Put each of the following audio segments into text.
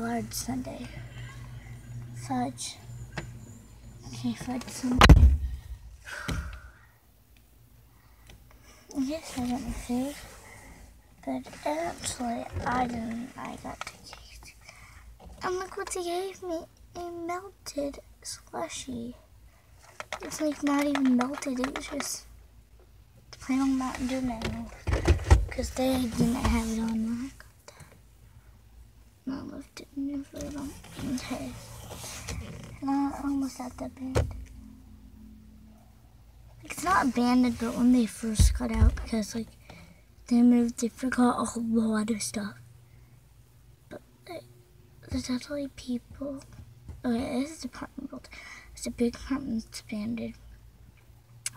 hard Sunday. Fudge. Okay, fudge Sunday. Yes, I got my food. But actually, I didn't. I got the cake. And look what they gave me. A melted slushy. It's like not even melted. It was just plain old Mountain Dew. Because they didn't have it on there. I I left it in for a long Okay. And I'm almost at the band. It's not abandoned, but when they first got out, because like they moved, they forgot a whole lot of stuff. But uh, there's actually people. Okay, this is apartment built. It's a big apartment that's abandoned.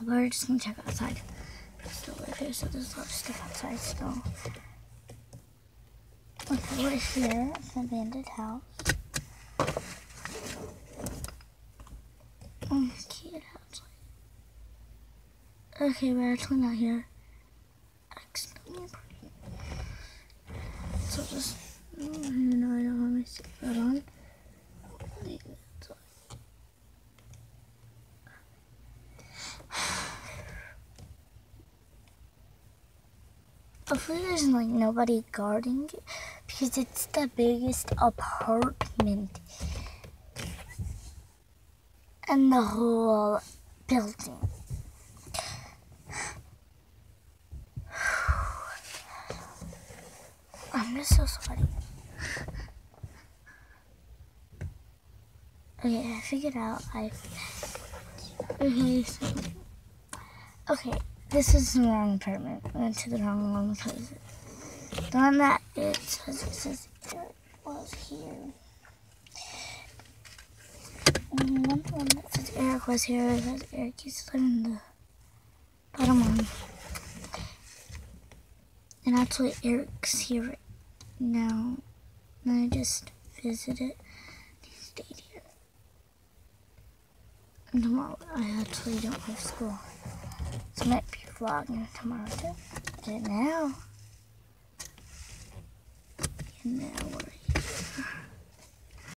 We're just gonna check outside. Still live here, so there's a lot of stuff outside still. Okay, we're here. It's an abandoned house. Okay. Okay, we're actually not here. So just. You know, I don't have my seatbelt on. Hopefully there's like nobody guarding it because it's the biggest apartment in the whole building. I'm just so sweaty. Okay, I figured out I Okay, so Okay, this is the wrong apartment. I went to the wrong one because the one that it says it says it was here. And one one that says Eric was here it Eric used to live in the bottom one. And actually Eric's here right now. And I just visited. He stayed here. And tomorrow I actually don't have school. So I might be vlogging tomorrow too. And now, and now